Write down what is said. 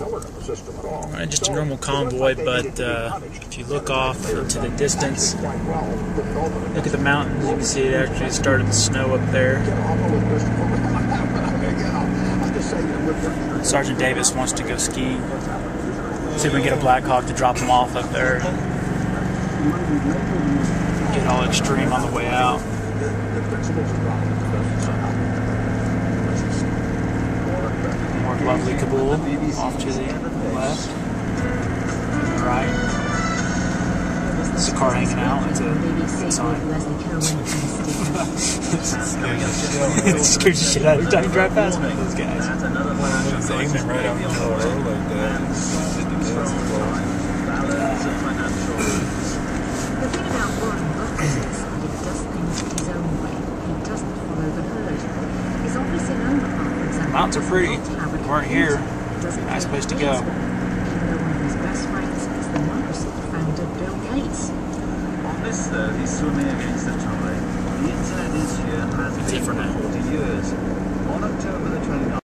Right, just a normal convoy, but uh, if you look off into the distance, look at the mountains, you can see it actually started to snow up there. Sergeant Davis wants to go skiing. See if we can get a Black Hawk to drop him off up there. Get all extreme on the way out. More Kabul off to the left. Right. There's a car hanging out. It's a good sign. it scares the shit out of you time you drive past one of those guys. It's aiming right out the middle road like that. Hit the gas and blow. The thing about Warren Buffett is that he does things his own way. He doesn't follow the herd. His office in Omaha, for example, Mountains are pretty. We're here. Nice place to go. On this though, he's swimming against the tide. The internet is has been for 40 years. On October the 29th.